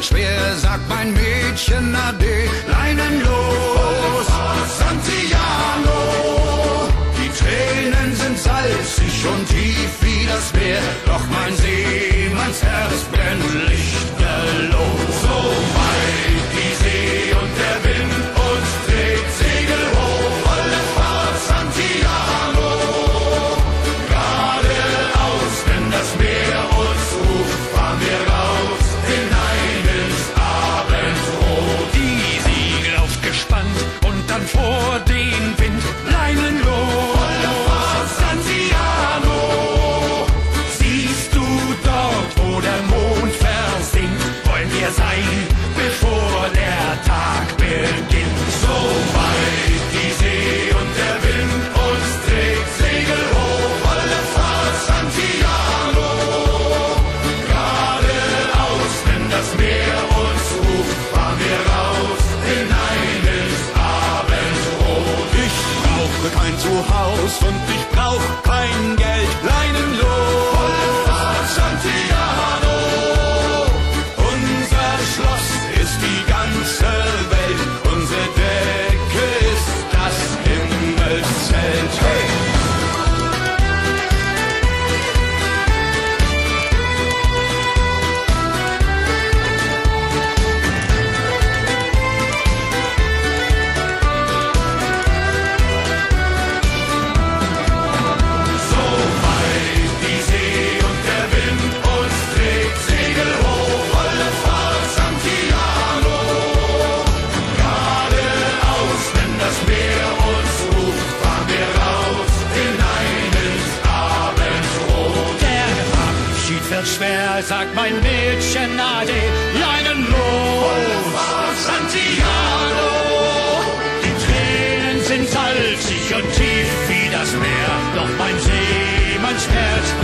fällt schwer, sagt mein Mädchen Ade, Leinen los, Santiano. Die Tränen sind salzig und tief wie das Meer, sein, bevor der Tag beginnt. so weit die See und der Wind uns trägt, Segel hoch, volle Fahrt, Santiano. Geradeaus, wenn das Meer uns ruft, fahren wir raus, hinein ins Abendrot. Ich brauche kein Zuhaus und ich brauch kein Geld. Sagt mein Mädchen Ade. Leinen los. Fahrt, Santiano, Die Tränen sind salzig und tief wie das Meer. Doch mein Seemannsherz brennt